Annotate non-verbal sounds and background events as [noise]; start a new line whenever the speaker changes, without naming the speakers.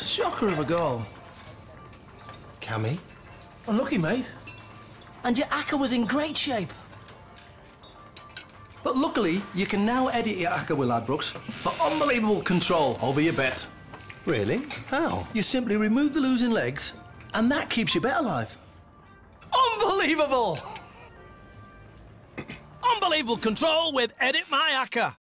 shocker of a goal.
Cammy?
Unlucky, mate. And your acca was in great shape. But luckily, you can now edit your acca with Ladbrokes for unbelievable control over your bet.
Really? How?
You simply remove the losing legs, and that keeps your bet alive. Unbelievable! [coughs]
Unbelievable control with Edit My Acca.